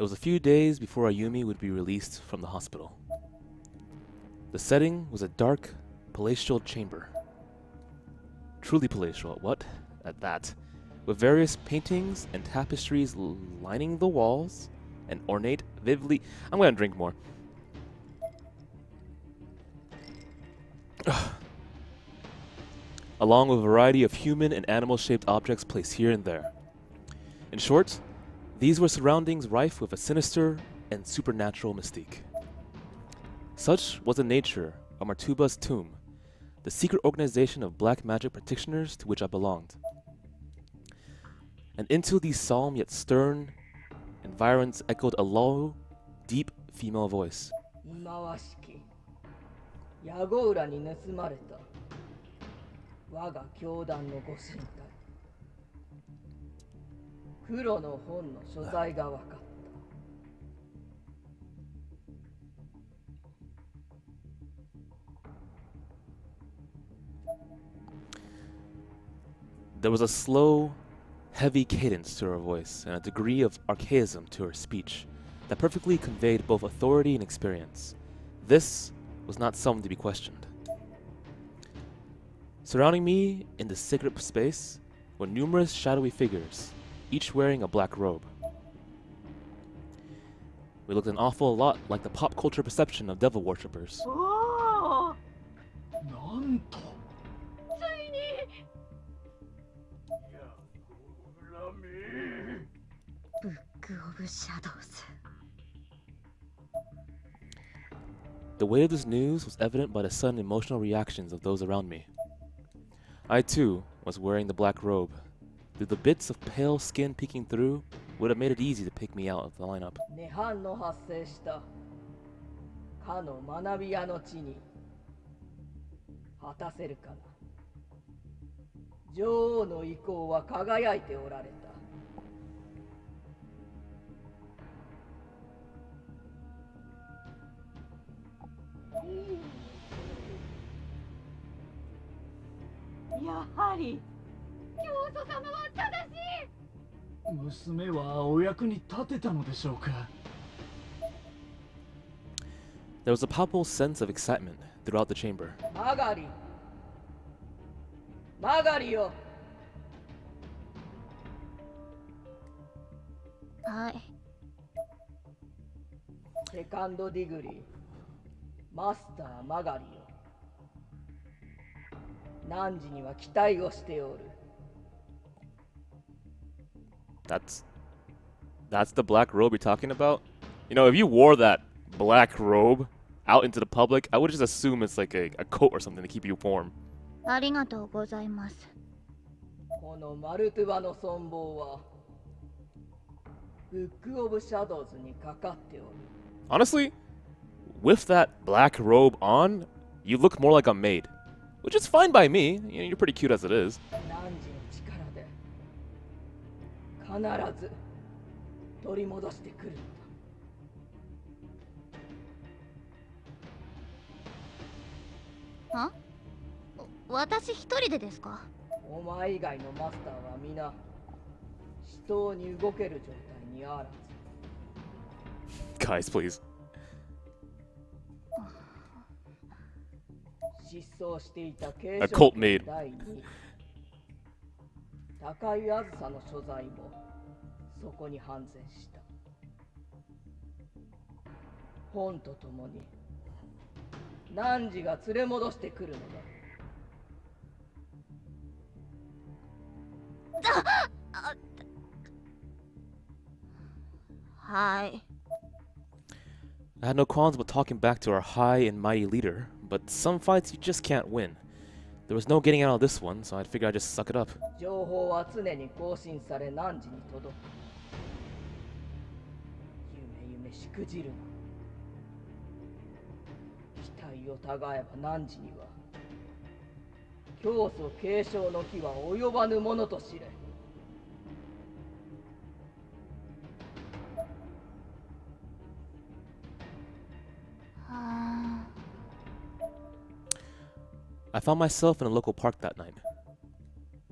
It was a few days before Ayumi would be released from the hospital. The setting was a dark, palatial chamber. Truly palatial, what? At that. With various paintings and tapestries lining the walls, and ornate, vividly. I'm gonna drink more. Along with a variety of human and animal shaped objects placed here and there. In short, these were surroundings rife with a sinister and supernatural mystique. Such was the nature of Martuba's tomb, the secret organization of black magic practitioners to which I belonged. And into these solemn yet stern environs echoed a low, deep female voice. 忌まわしき矢後浦に盗まれた我が教団のご神体 黒の本の所在が分かった There was a slow, heavy cadence to her voice and a degree of archaism to her speech that perfectly conveyed both authority and experience. This was not something to be questioned. Surrounding me in the sacred space were numerous shadowy figures, each wearing a black robe. We looked an awful lot like the pop culture perception of devil worshippers. The weight of this news was evident by the sudden emotional reactions of those around me. I too was wearing the black robe Though the bits of pale skin peeking through would have made it easy to pick me out of the lineup. 涅槃の発生したかの学び屋の地に果たせるかな女王の意向は輝いておられたやはり教祖様は正しい娘はお役に立てたのでしょうか There was a palpable sense of excitement throughout the chamber. マガリマガリよはいセカンドディグリーマスターマガリよ何時には期待をしておる That's that's the black robe you're talking about? You know, if you wore that black robe out into the public, I would just assume it's like a, a coat or something to keep you warm. ありがとうございますこのマルトゥバの存亡はブック・オブ・シャドウズにかかっておる Honestly, with that black robe on, you look more like a maid. Which is fine by me. You know, you're pretty cute as it is. 何時の力で 必ず取り戻してくるのだは？私一人でですか？お前以外のマスターは皆死闘に動ける状態にあらず Guys, please. 失踪していた継 A cult maid. 第2高井あずさの所在もそこに判然した本とともに汝が連れ戻してくるのだはい I had no qualms about talking back to our high and mighty leader, but some fights you just can't win. There was no getting out of this one, so I'd figure I'd just suck it up. 情報は常に更新され何時に届く夢夢しくじるな期待をたがえば何時には教祖継承の日は及ばぬものと知れ I found myself in a local park that night.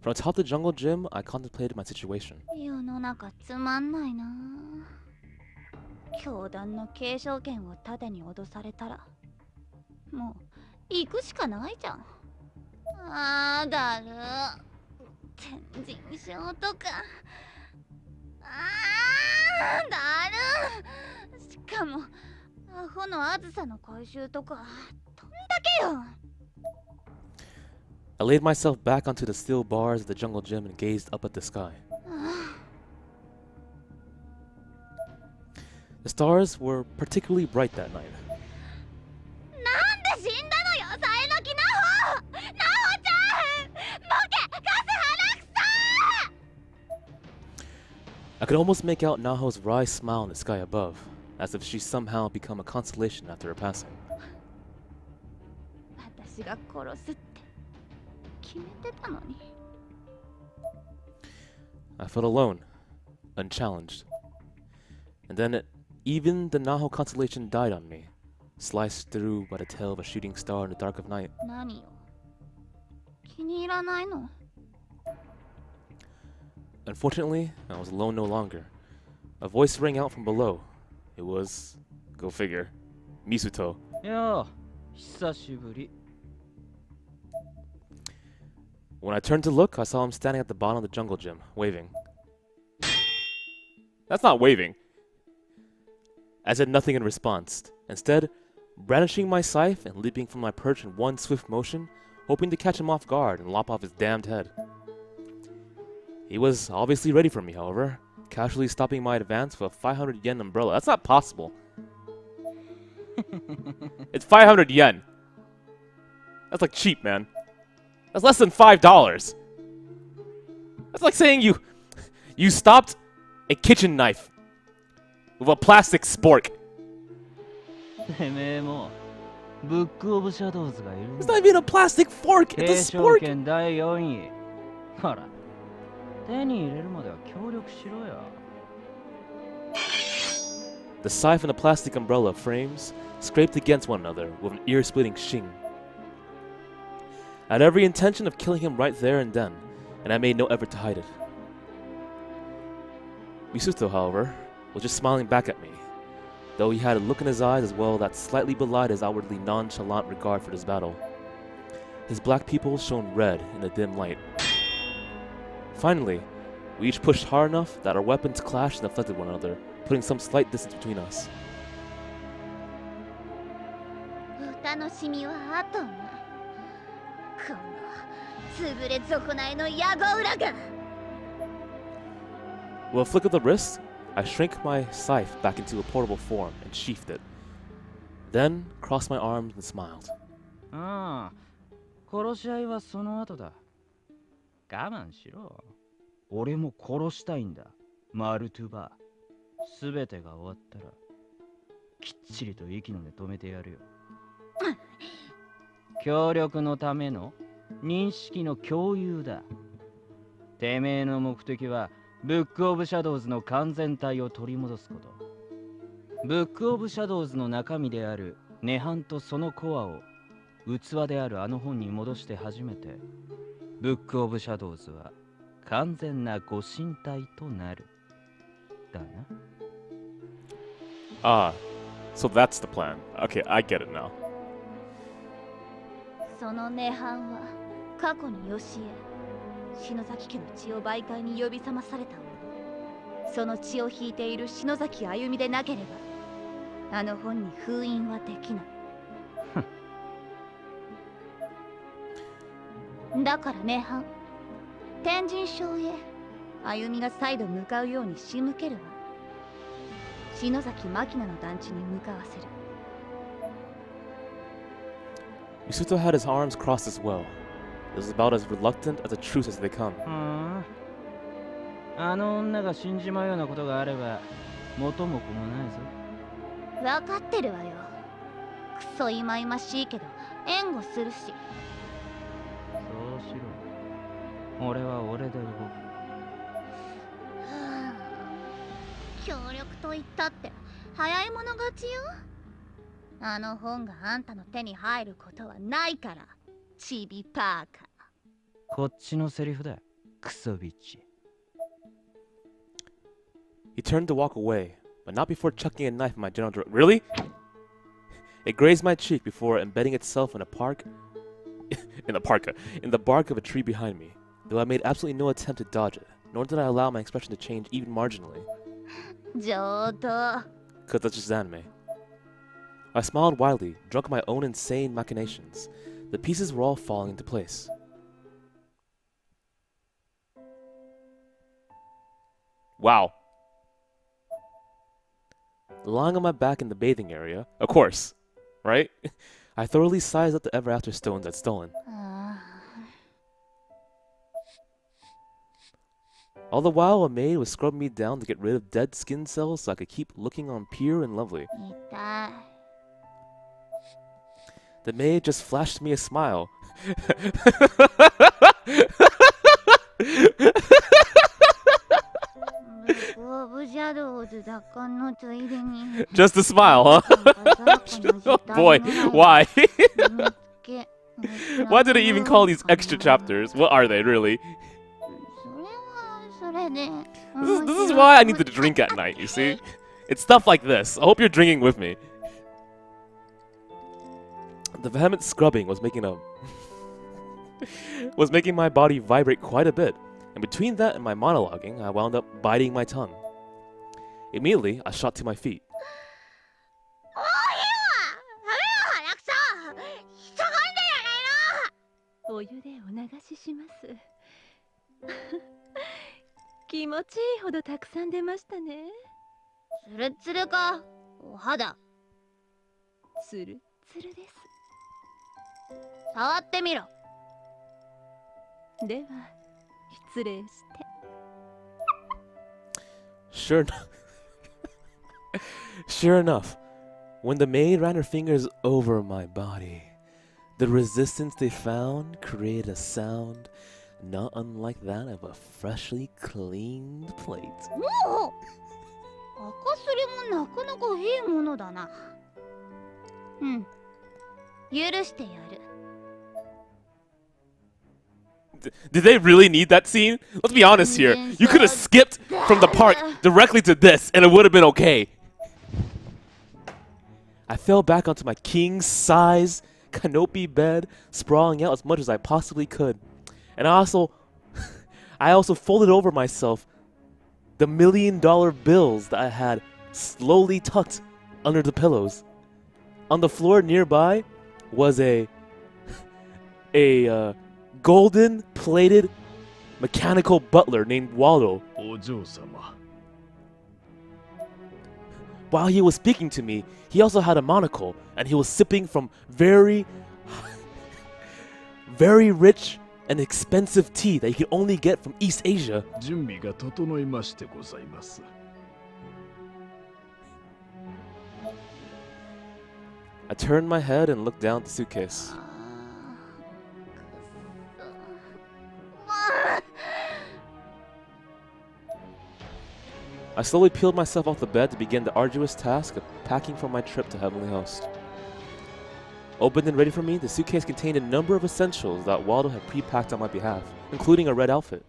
From atop the jungle gym, I contemplated my situation. 世の中つまんないな教団の継承権を盾に脅されたらもう行くしかないじゃんあーだる天神賞とかあーだるしかもアホのあずさの回収とかどんだけよ I laid myself back onto the steel bars of the jungle gym and gazed up at the sky. The stars were particularly bright that night. I could almost make out Naho's wry smile in the sky above, as if she somehow become a consolation after her passing. 私が殺すって決めてたのに I felt alone, unchallenged. And then it, even the Naho constellation died on me, sliced through by the tail of a shooting star in the dark of night. 何よ気に入らないの Unfortunately, I was alone no longer. A voice rang out from below. It was, go figure, Misuto. よう久しぶり When I turned to look, I saw him standing at the bottom of the jungle gym, waving. That's not waving. I said nothing in response. Instead, brandishing my scythe and leaping from my perch in one swift motion, hoping to catch him off guard and lop off his damned head. He was obviously ready for me, however, casually stopping my advance with a 500 yen umbrella. That's not possible. it's 500 yen. That's like cheap, man. That's less than five dollars. That's like saying you you stopped a kitchen knife with a plastic spork. てめえもブック・オブ・シャドウズがいるん It's だ not even a plastic fork. 継 It's a 承 spork. 権第4位ほら手に入れるまでは協力しろよ The scythe and the plastic umbrella frames scraped against one another with an ear-splitting shing. I had every intention of killing him right there and then, and I made no effort to hide it. Misuto, however, was just smiling back at me, though he had a look in his eyes as well that slightly belied his outwardly nonchalant regard for this battle. His black pupils shone red in the dim light. Finally, we each pushed hard enough that our weapons clashed and affected one another, putting some slight distance between us. この潰れ損ないの野望裏が With a flick of the wrist, I shrank my scythe back into a portable form and sheathed it. Then crossed my arms and smiled. ああ殺し合いはその後だ我慢しろ俺も殺したいんだマルトゥバすべてが終わったらきっちりと息の根止めてやるよ協力のための認識の共有だてめえの目的はブック・オブ・シャドウズの完全体を取り戻すことブック・オブ・シャドウズの中身である涅槃とそのコアを器であるあの本に戻して初めてブック・オブ・シャドウズは完全なご神体となるだな Ah, so that's the plan. Okay, I get it now. その涅槃は過去によしえ篠崎家の血を媒介に呼び覚まされたもの。その血を引いている篠崎あゆみでなければあの本に封印はできない。だから涅槃天神賞へあゆみが再度向かうように仕向けるわ。篠崎牧野の団地に向かわせる。Misuto had his arms crossed as well. It was about as reluctant as a truce as they come. あの女が死んじまうようなことがあれば元も子もないぞ。分かってるわよ。クソいまいましいけど援護するし。そうしろ。俺は俺で動く。はあ。協力と言ったって早い者勝ちよあの本があんたの手に入ることはないからチビパーカこっちのセリフだクソビッチ He turned to walk away, but not before chucking a knife in my general direction. Really? It grazed my cheek before embedding itself in a park. in the parka. In the bark of a tree behind me. Though I made absolutely no attempt to dodge it, nor did I allow my expression to change even marginally. 上等 Because that's just anime. I smiled widely, drunk on my own insane machinations. The pieces were all falling into place. Wow. Lying on my back in the bathing area, of course, right? I thoroughly sized up the ever after stones I'd stolen. あ All the while, a maid was scrubbing me down to get rid of dead skin cells so I could keep looking on pure and lovely. The maid just flashed me a smile. just a smile, huh? oh boy, why? Why did I even call these extra chapters? What are they, really? This is, this is why I need to drink at night, you see? It's stuff like this. I hope you're drinking with me. The vehement scrubbing was making a was making my body vibrate quite a bit. And between that and my monologuing, I wound up biting my tongue. Immediately, I shot to my feet. 触ってみろでは失礼して Sure enough. sure enough, when the maid ran her fingers over my body, the resistance they found created a sound not unlike that of a freshly cleaned plate. おお赤すりもなかなかいいものだなうん 許してやる D- did they really need that scene? Let's be honest here. You could have skipped from the park directly to this and it would have been okay. I fell back onto my king size canopy bed, sprawling out as much as I possibly could. And I also I also folded over myself the million dollar bills that I had slowly tucked under the pillows. On the floor nearby was a a uh, golden plated mechanical butler named Waldo. While he was speaking to me, he also had a monocle and he was sipping from very, very rich and expensive tea that you can only get from East Asia. I turned my head and looked down at the suitcase. I slowly peeled myself off the bed to begin the arduous task of packing for my trip to Heavenly Host. Opened and ready for me, the suitcase contained a number of essentials that Waldo had pre-packed on my behalf, including a red outfit.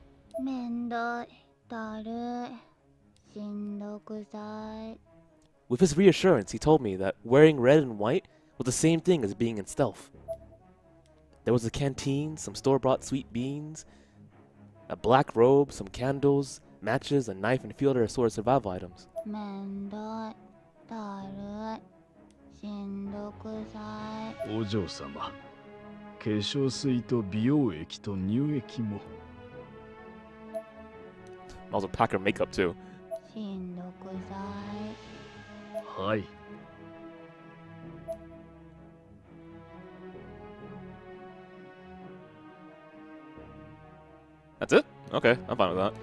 With his reassurance, he told me that wearing red and white was the same thing as being in stealth. There was a canteen, some store bought sweet beans, a black robe, some candles, matches, a knife, and a few other assorted survival items. めんどいだるいしんどくさいお嬢様化粧水と美容液と乳液も Also, pack her makeup too. しんどくさい That's it? Okay, I'm fine with that.